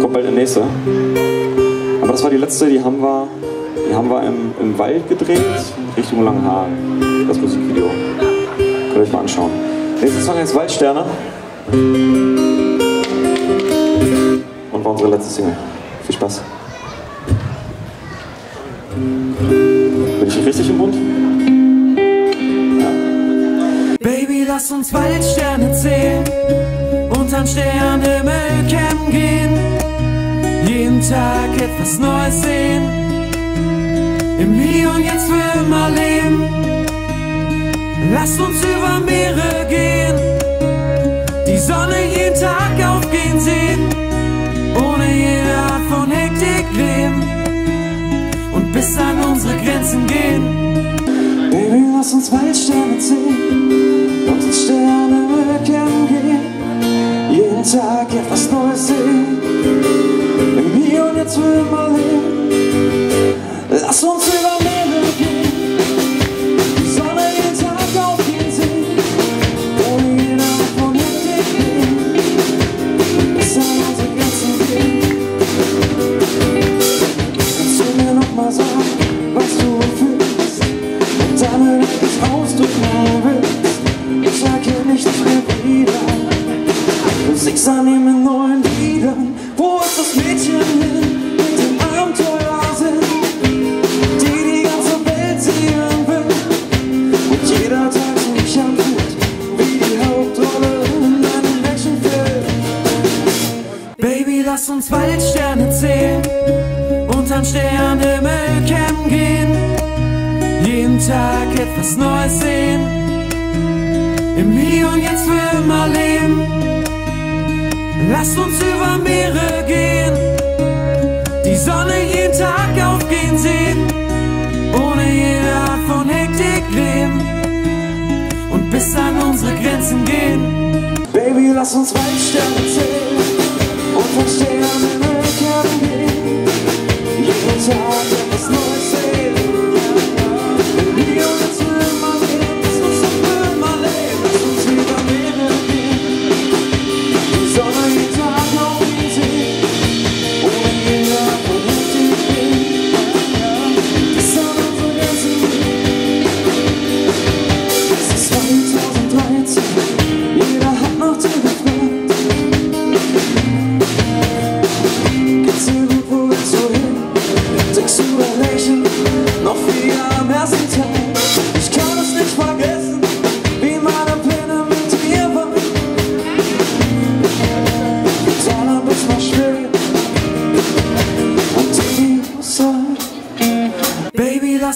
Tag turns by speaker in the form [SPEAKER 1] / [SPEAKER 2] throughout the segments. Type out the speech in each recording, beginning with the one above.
[SPEAKER 1] Kommt bald der nächste. Aber das war die letzte, die haben wir, die haben wir im, im Wald gedreht, Richtung Langhagen. Das Musikvideo. Könnt ihr euch mal anschauen. Nächster Song ist Waldsterne. Und war unsere letzte Single. Viel Spaß. Bin ich richtig im Bund?
[SPEAKER 2] Baby, lass uns Waldsterne zählen, unterm Sternenhimmel campen gehen, jeden Tag etwas Neues sehen, im Hier und Jetzt für immer leben. Lasst uns über Meere gehen, die Sonne jeden Tag aufgehen sehen, ohne jede Art von Hektik leben und bis an unsere Grenzen gehen.
[SPEAKER 3] Baby, lass uns Waldsterne zählen und uns Sterne. Jeden Tag etwas Neues sehen. Im Hier und Jetzt für immer leben. Lass uns über Meere gehen. Die Sonne jeden Tag aufgehen sehen. Ohne jede Art von Hektik leben. Bis an unsere Grenzen gehen. Kannst du mir noch mal sagen, An ihm in neuen Liedern. Wo ist das Mädchen hin, mit dem Abenteuersinn? Die die ganze Welt sehen will. Und jeder Tag sich anfühlt, wie die Hauptrolle in einem Actionfilm.
[SPEAKER 2] Baby, lass uns Waldsterne zählen, unterm Sternenhimmel campen gehen, jeden Tag etwas Neues sehen, im Hier und Jetzt für immer leben. Lasst uns über Meere gehen, die Sonne jeden Tag aufgehen sehen, ohne jede Art von Hektik leben und bis an unsere Grenzen gehen.
[SPEAKER 3] Baby, lass uns Waldsterne zählen und von Sternen kehren gehen. Jeden Tag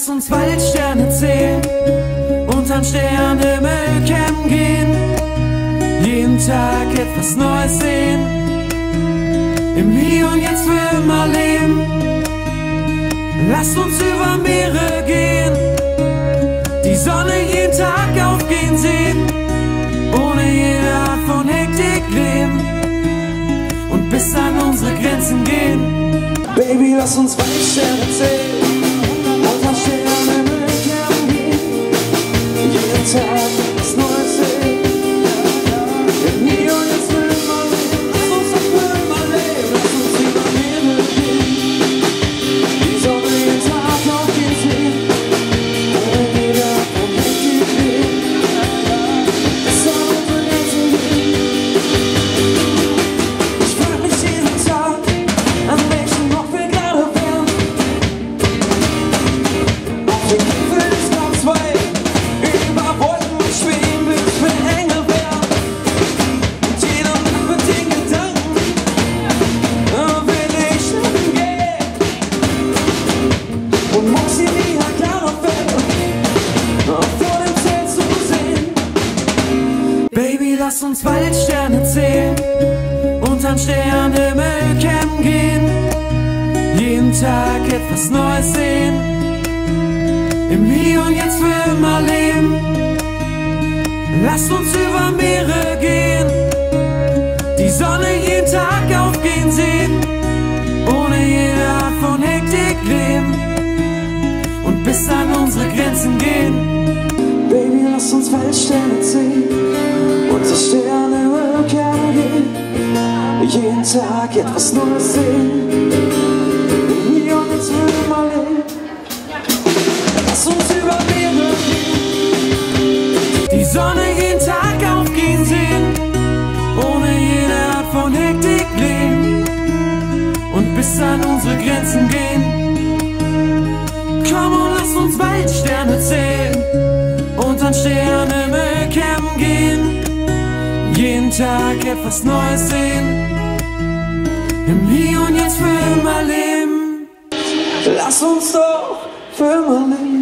[SPEAKER 3] lass uns
[SPEAKER 2] Waldsterne zählen, unterm Sternenhimmel campen gehen, jeden Tag etwas Neues sehen, im Hier und Jetzt für immer leben. Lasst uns über Meere gehen, die Sonne jeden Tag aufgehen sehen, ohne jede Art von Hektik leben und bis an unsere Grenzen gehen.
[SPEAKER 3] Baby, lass uns Waldsterne zählen Jeden Tag etwas lass uns
[SPEAKER 2] Waldsterne zählen, unterm Sternenhimmel campen gehen, jeden Tag etwas Neues sehen, im Hier und Jetzt für immer leben. Lasst uns über Meere gehen, die Sonne jeden Tag aufgehen sehen, ohne jede Art von Hektik leben und bis an unsere Grenzen gehen.
[SPEAKER 3] Baby, lass uns Waldsterne zählen jeden Tag etwas Neues sehen. Im Hier und Jetzt für immer leben. Lass uns über Meere.
[SPEAKER 2] Die Sonne jeden Tag aufgehen sehen, ohne jede Art von Hektik leben und bis an unsere Grenzen gehen. Komm und lass uns Waldsterne zählen und an Sternenhimmel campen gehen. Jeden Tag etwas Neues sehen, im Hier und Jetzt für immer leben.
[SPEAKER 3] Lass uns doch für immer leben.